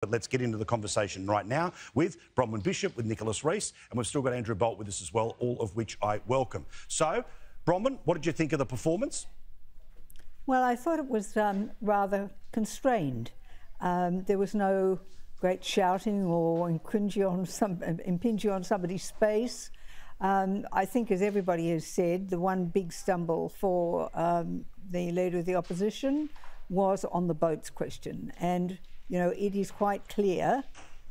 But let's get into the conversation right now with Bronwyn Bishop, with Nicholas Reece, and we've still got Andrew Bolt with us as well, all of which I welcome. So, Bronwyn, what did you think of the performance? Well, I thought it was um, rather constrained. Um, there was no great shouting or impinging on, some, impinging on somebody's space. Um, I think, as everybody has said, the one big stumble for um, the leader of the opposition was on the boats question. And you know, it is quite clear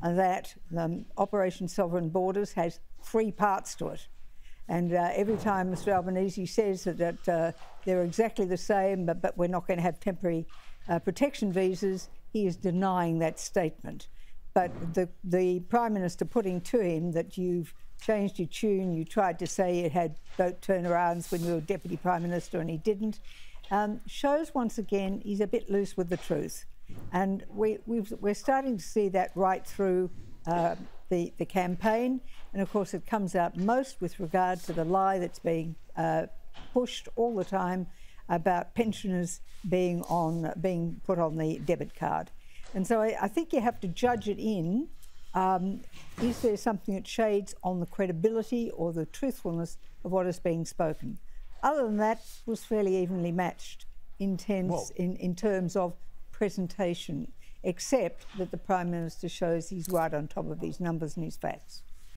that um, Operation Sovereign Borders has three parts to it. And uh, every time Mr Albanese says that, that uh, they're exactly the same, but, but we're not going to have temporary uh, protection visas, he is denying that statement. But the, the Prime Minister putting to him that you've changed your tune, you tried to say you had boat turnarounds when you were Deputy Prime Minister and he didn't, um, shows once again he's a bit loose with the truth. And we, we are starting to see that right through uh, the, the campaign. And of course, it comes out most with regard to the lie that's being uh, pushed all the time about pensioners being on being put on the debit card. And so I, I think you have to judge it in. Um, is there something that shades on the credibility or the truthfulness of what is being spoken? Other than that, was fairly evenly matched in, tense, in, in terms of presentation, except that the Prime Minister shows he's right on top of his numbers and his facts.